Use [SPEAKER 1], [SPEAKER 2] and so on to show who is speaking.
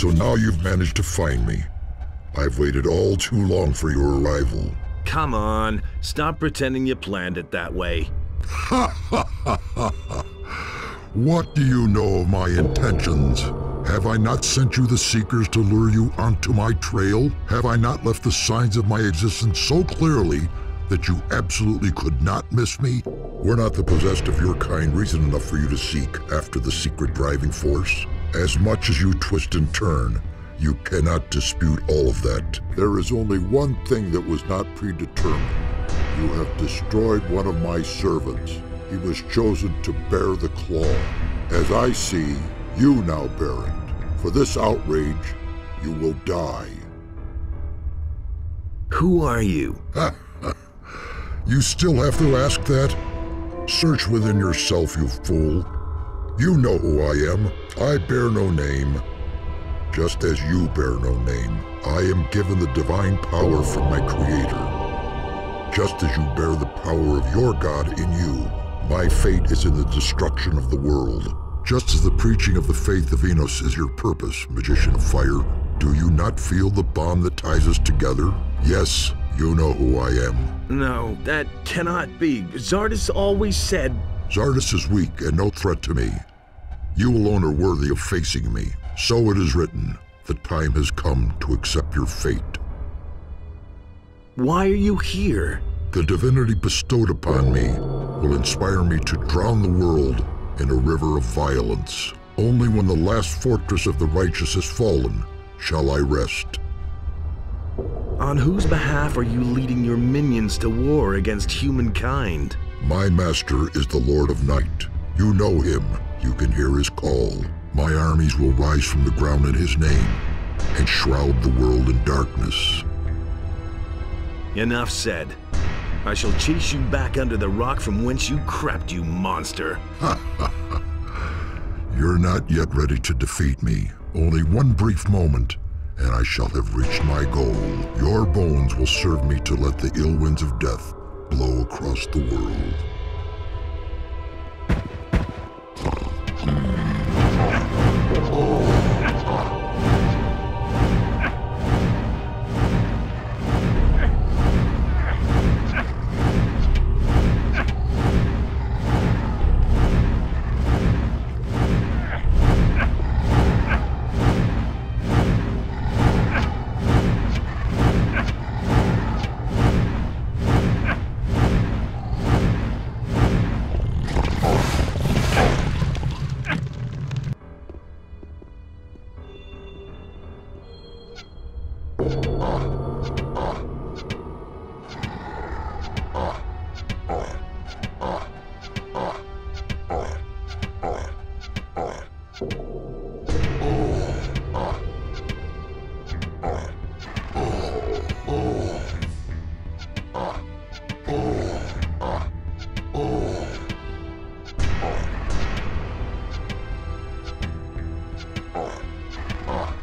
[SPEAKER 1] So now you've managed to find me. I've waited all too long for your arrival.
[SPEAKER 2] Come on, stop pretending you planned it that way.
[SPEAKER 1] What do you know of my intentions? Have I not sent you the Seekers to lure you onto my trail? Have I not left the signs of my existence so clearly that you absolutely could not miss me? Were not the possessed of your kind reason enough for you to seek after the secret driving force? As much as you twist and turn, you cannot dispute all of that. There is only one thing that was not predetermined. You have destroyed one of my servants. He was chosen to bear the claw. As I see, you now bear it. For this outrage, you will die.
[SPEAKER 2] Who are you?
[SPEAKER 1] You still have to ask that? Search within yourself, you fool. You know who I am. I bear no name. Just as you bear no name, I am given the divine power from my Creator. Just as you bear the power of your God in you, my fate is in the destruction of the world. Just as the preaching of the faith of Innos is your purpose, Magician of Fire, do you not feel the bond that ties us together? Yes, you know who I am.
[SPEAKER 2] No, that cannot be. Xardas always said.
[SPEAKER 1] Xardas is weak and no threat to me. You alone are worthy of facing me. So it is written. The time has come to accept your fate.
[SPEAKER 2] Why are you here?
[SPEAKER 1] The divinity bestowed upon me will inspire me to drown the world in a river of violence. Only when the last fortress of the righteous has fallen shall I rest.
[SPEAKER 2] On whose behalf are you leading your minions to war against humankind?
[SPEAKER 1] My master is the Lord of Night. You know him. You can hear his call. My armies will rise from the ground in his name and shroud the world in darkness.
[SPEAKER 2] Enough said. I shall chase you back under the rock from whence you crept, you monster.
[SPEAKER 1] You're not yet ready to defeat me. Only one brief moment, and I shall have reached my goal. Your bones will serve me to let the ill winds of death blow across the world. on.